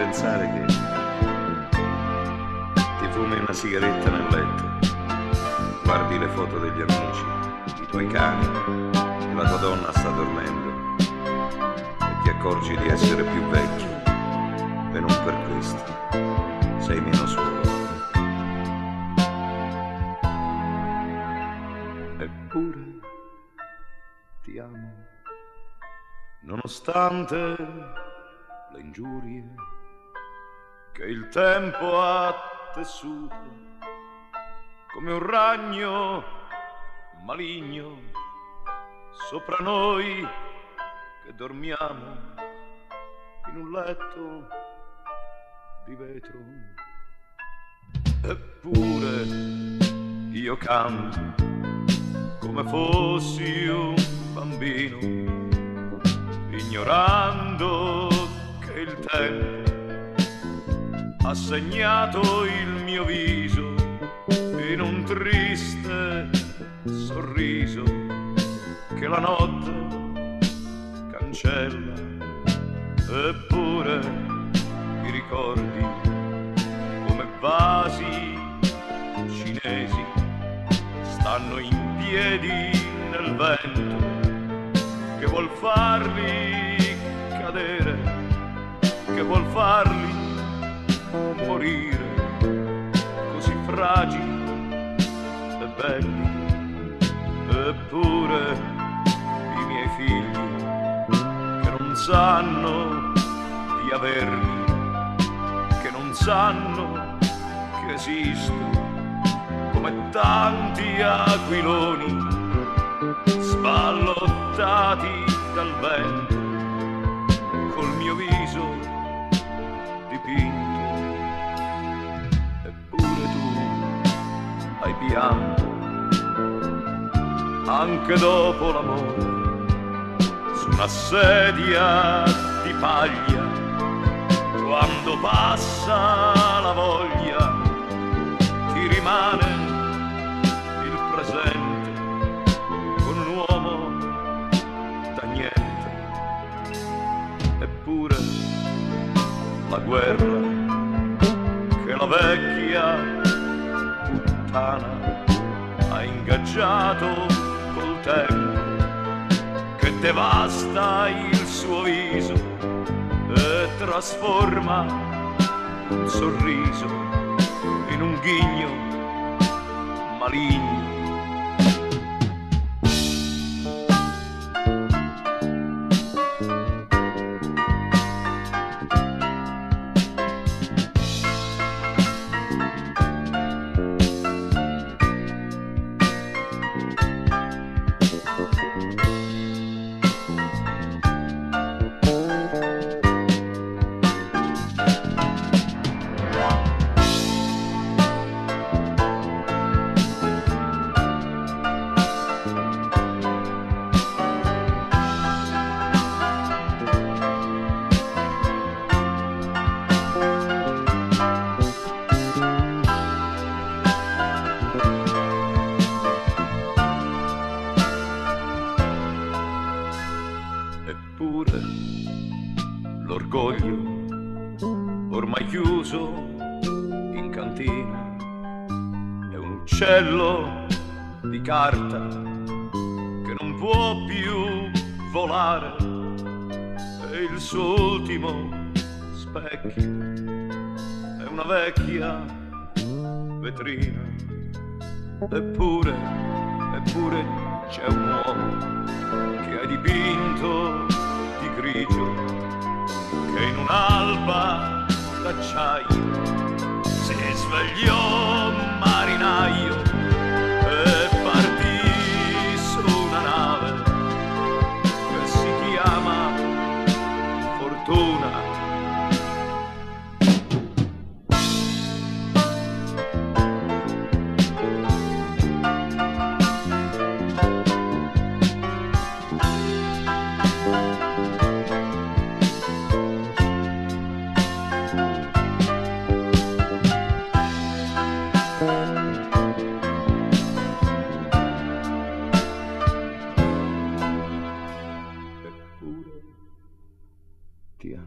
pensare che ti fumi una sigaretta nel letto, guardi le foto degli amici, i tuoi cani la tua donna sta dormendo e ti accorgi di essere più vecchio e non per questo sei meno solo. Eppure ti amo, nonostante le ingiurie che il tempo ha tessuto come un ragno maligno sopra noi che dormiamo in un letto di vetro. Eppure io canto come fossi un bambino, ignorando che il tempo ha segnato il mio viso in un triste sorriso che la notte cancella. Eppure i ricordi come vasi cinesi stanno in piedi nel vento che vuol farli cadere, che vuol farli morire così fragili e belli. Eppure i miei figli che non sanno di avermi, che non sanno che esisto come tanti aquiloni sballottati dal vento pianto anche dopo l'amore su una sedia di paglia quando passa la voglia ti rimane il presente con un uomo da niente. Eppure la guerra che la vecchia puttana ha ingaggiato col tempo che devasta il suo viso e trasforma un sorriso in un ghigno maligno. L'orgoglio, ormai chiuso in cantina, è un uccello di carta che non può più volare e il suo ultimo specchio è una vecchia vetrina. Eppure, eppure c'è un uomo che hai dipinto di grigio, che in un'alba d'acciaio si svegliò die